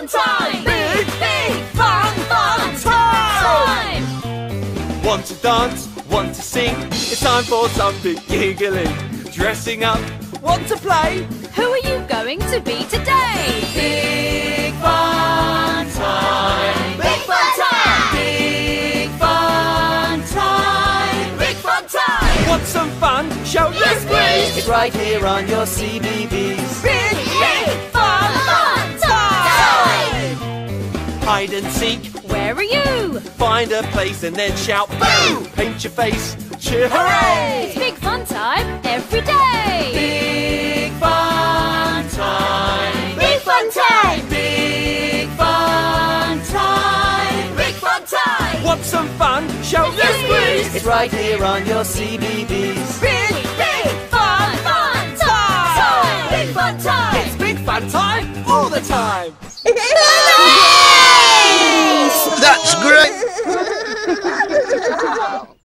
fun time! Big, big, fun, fun time! Want to dance, want to sing, it's time for some big giggling. Dressing up, want to play? Who are you going to be today? Big fun time! Big, fun time! Big fun time! Big fun time! Want some fun? Shout yes, please! It's right here on your CBeebies. Hide and seek, Where are you? find a place and then shout boo! Paint your face, cheer hooray! It's big fun time every day! Big fun time. Big fun time! Big fun time. Big fun time! Want some fun? Shout Yes, please. It's right here on your CBeebies. Big, big fun, fun time! Big fun time! It's big fun time all the time. aí.